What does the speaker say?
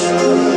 Christ.